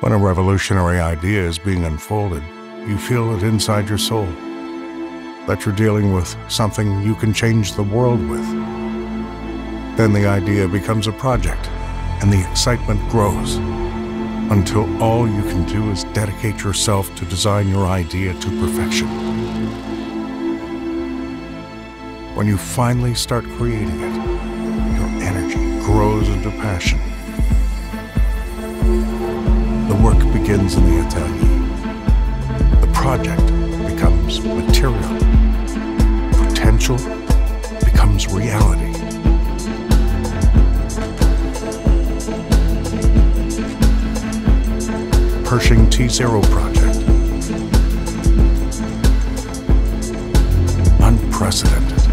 When a revolutionary idea is being unfolded, you feel it inside your soul. That you're dealing with something you can change the world with. Then the idea becomes a project, and the excitement grows until all you can do is dedicate yourself to design your idea to perfection. When you finally start creating it, your energy grows into passion. Begins in the. The project becomes material. Potential becomes reality. Pershing T Zero Project. Unprecedented.